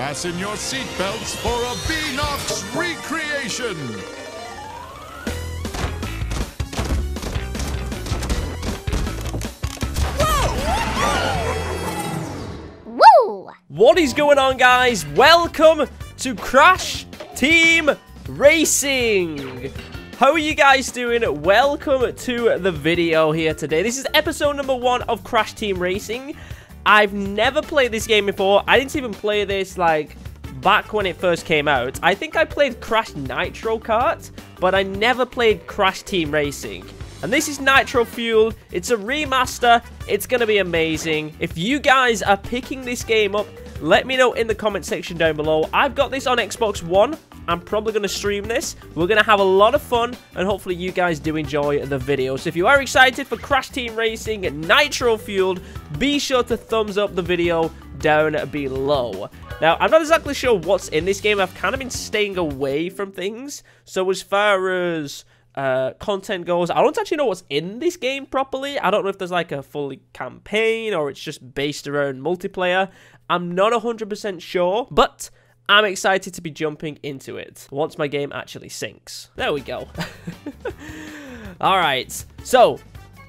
Fasten your seatbelts for a Beenox recreation. Woo! What is going on, guys? Welcome to Crash Team Racing. How are you guys doing? Welcome to the video here today. This is episode number one of Crash Team Racing. I've never played this game before. I didn't even play this, like, back when it first came out. I think I played Crash Nitro Kart, but I never played Crash Team Racing. And this is Nitro Fuel. It's a remaster. It's going to be amazing. If you guys are picking this game up, let me know in the comment section down below. I've got this on Xbox One. I'm probably going to stream this. We're going to have a lot of fun, and hopefully you guys do enjoy the video. So if you are excited for Crash Team Racing Nitro Fueled, be sure to thumbs up the video down below. Now, I'm not exactly sure what's in this game. I've kind of been staying away from things. So as far as uh, content goes. I don't actually know what's in this game properly. I don't know if there's like a full campaign or it's just based around multiplayer. I'm not 100% sure, but I'm excited to be jumping into it once my game actually syncs. There we go. all right. So,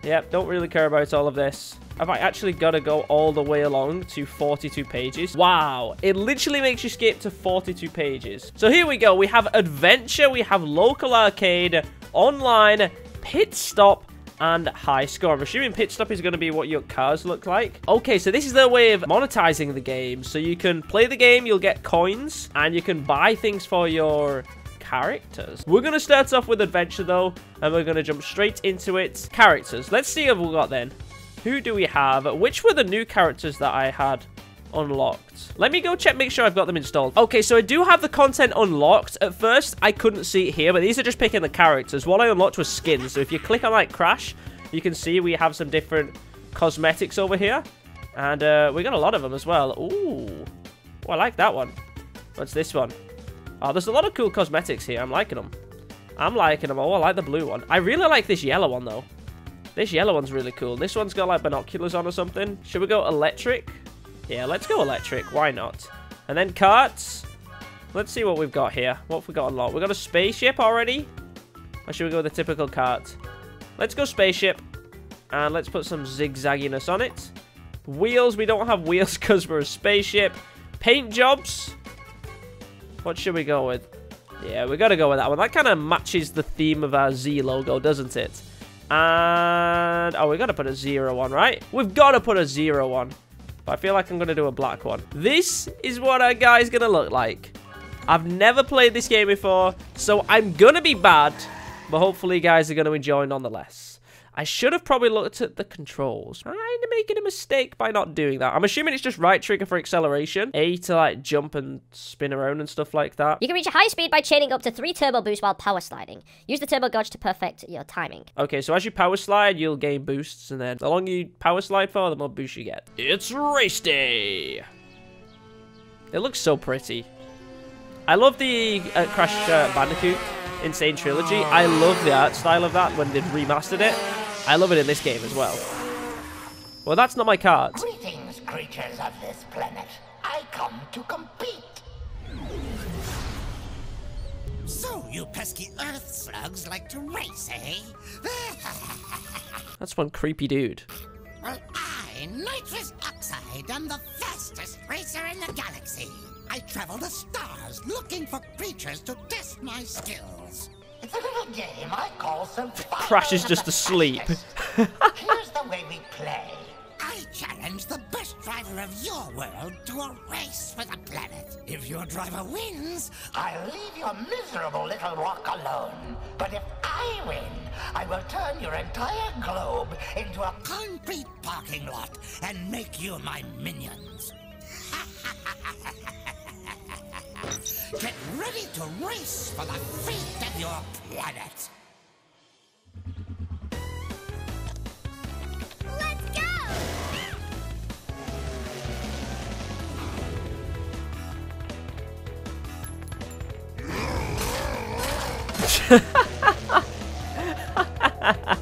yeah, don't really care about all of this. Have I actually got to go all the way along to 42 pages? Wow, it literally makes you skip to 42 pages. So here we go. We have adventure, we have local arcade, online, pit stop, and high score. I'm assuming pit stop is going to be what your cars look like. Okay, so this is their way of monetizing the game. So you can play the game, you'll get coins, and you can buy things for your characters. We're going to start off with adventure, though, and we're going to jump straight into it. Characters. Let's see what we've got then. Who do we have? Which were the new characters that I had unlocked? Let me go check, make sure I've got them installed. Okay, so I do have the content unlocked. At first, I couldn't see it here, but these are just picking the characters. What I unlocked was skins. So if you click on, like, Crash, you can see we have some different cosmetics over here. And uh, we got a lot of them as well. Ooh. Oh, I like that one. What's this one? Oh, there's a lot of cool cosmetics here. I'm liking them. I'm liking them. Oh, I like the blue one. I really like this yellow one, though. This yellow one's really cool. This one's got like binoculars on or something. Should we go electric? Yeah, let's go electric. Why not? And then carts. Let's see what we've got here. What have we got a lot? We've got a spaceship already? Or should we go with the typical cart? Let's go spaceship. And let's put some zigzagginess on it. Wheels. We don't have wheels because we're a spaceship. Paint jobs. What should we go with? Yeah, we got to go with that one. That kind of matches the theme of our Z logo, doesn't it? And, oh, we got to put a zero on, right? We've got to put a zero on. I feel like I'm going to do a black one. This is what our guy's going to look like. I've never played this game before, so I'm going to be bad. But hopefully you guys are going to enjoy nonetheless. I should have probably looked at the controls. I'm making a mistake by not doing that. I'm assuming it's just right trigger for acceleration. A to like jump and spin around and stuff like that. You can reach a high speed by chaining up to three turbo boosts while power sliding. Use the turbo gauge to perfect your timing. Okay, so as you power slide, you'll gain boosts, and then the longer you power slide for, the more boosts you get. It's race day! It looks so pretty. I love the uh, Crash uh, Bandicoot N. Sane Trilogy. I love the art style of that when they've remastered it. I love it in this game as well. Well, that's not my card. Greetings, creatures of this planet. I come to compete. So, you pesky earth slugs like to race, eh? That's one creepy dude. well, I, Nitros Oxide, am the fastest racer in the galaxy. I travel the stars looking for creatures to test my skills. Crash is just asleep. Here's the way we play. I challenge the best driver of your world to a race for the planet. If your driver wins, I'll leave your miserable little rock alone. But if I win, I will turn your entire globe into a concrete parking lot and make you my minions. To race for the fate of your planet. Let's go!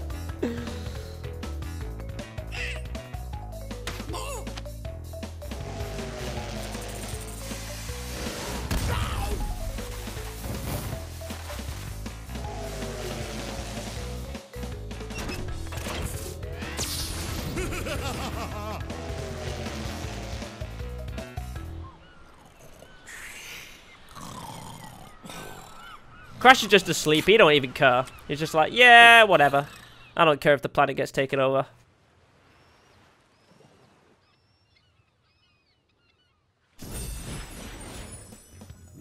Crash is just asleep. He don't even care. He's just like, yeah, whatever. I don't care if the planet gets taken over.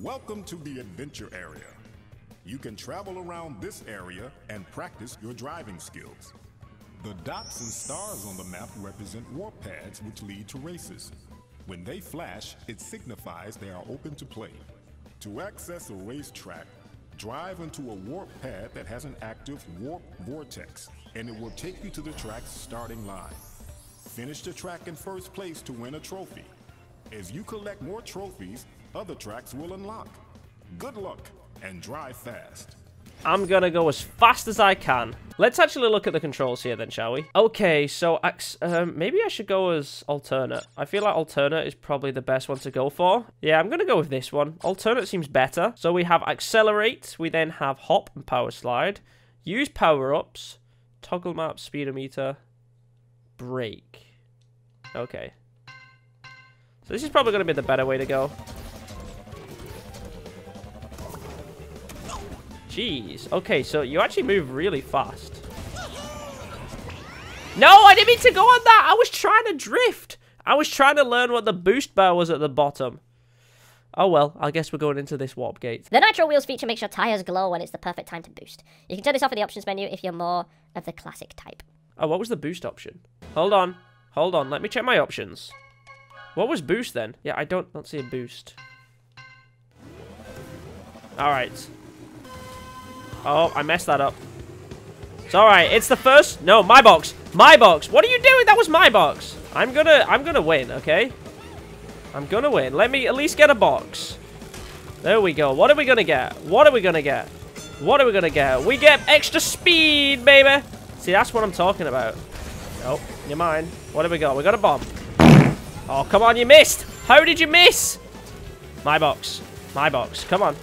Welcome to the adventure area. You can travel around this area and practice your driving skills. The dots and stars on the map represent warp pads which lead to races. When they flash, it signifies they are open to play. To access a racetrack, drive into a warp pad that has an active warp vortex, and it will take you to the track's starting line. Finish the track in first place to win a trophy. As you collect more trophies, other tracks will unlock. Good luck and drive fast. I'm gonna go as fast as I can. Let's actually look at the controls here then, shall we? Okay, so um, maybe I should go as alternate. I feel like alternate is probably the best one to go for. Yeah, I'm gonna go with this one. Alternate seems better. So we have accelerate, we then have hop and power slide, use power-ups, toggle map, speedometer, brake. Okay. So this is probably gonna be the better way to go. Jeez. Okay, so you actually move really fast. No, I didn't mean to go on that. I was trying to drift. I was trying to learn what the boost bar was at the bottom. Oh well, I guess we're going into this warp gate. The Nitro Wheels feature makes your tyres glow when it's the perfect time to boost. You can turn this off in the options menu if you're more of the classic type. Oh, what was the boost option? Hold on. Hold on. Let me check my options. What was boost then? Yeah, I don't, don't see a boost. Alright. Oh, I messed that up. It's alright. It's the first... No, my box. My box. What are you doing? That was my box. I'm gonna... I'm gonna win, okay? I'm gonna win. Let me at least get a box. There we go. What are we gonna get? What are we gonna get? What are we gonna get? We get extra speed, baby. See, that's what I'm talking about. Oh, you're mine. What have we got? We got a bomb. Oh, come on, you missed. How did you miss? My box. My box. Come on.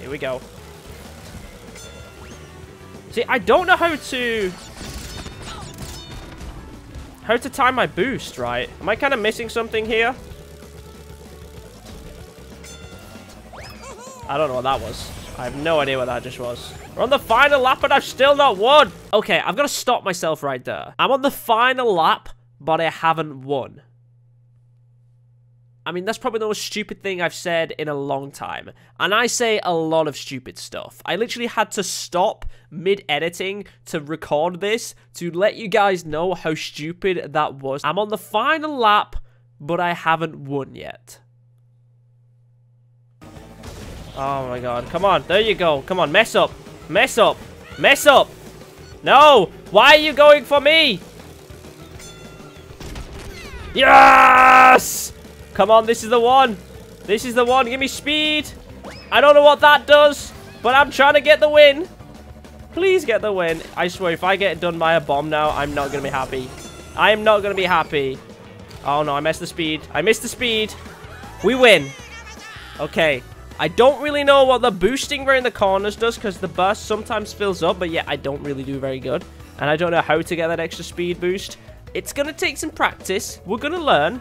Here we go. See, I don't know how to... How to time my boost, right? Am I kind of missing something here? I don't know what that was. I have no idea what that just was. We're on the final lap and I've still not won. Okay, I've got to stop myself right there. I'm on the final lap, but I haven't won. I mean, that's probably the most stupid thing I've said in a long time. And I say a lot of stupid stuff. I literally had to stop mid-editing to record this to let you guys know how stupid that was. I'm on the final lap, but I haven't won yet. Oh my god. Come on. There you go. Come on. Mess up. Mess up. Mess up. No. Why are you going for me? Yes! Come on, this is the one. This is the one. Give me speed. I don't know what that does, but I'm trying to get the win. Please get the win. I swear, if I get done by a bomb now, I'm not going to be happy. I am not going to be happy. Oh, no, I missed the speed. I missed the speed. We win. Okay. I don't really know what the boosting around the corners does because the burst sometimes fills up, but yeah, I don't really do very good. And I don't know how to get that extra speed boost. It's going to take some practice. We're going to learn.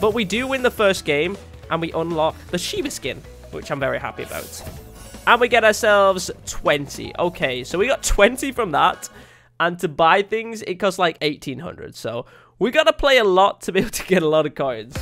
But we do win the first game, and we unlock the Shiva skin, which I'm very happy about. And we get ourselves 20. Okay, so we got 20 from that. And to buy things, it costs like 1800 So we got to play a lot to be able to get a lot of coins.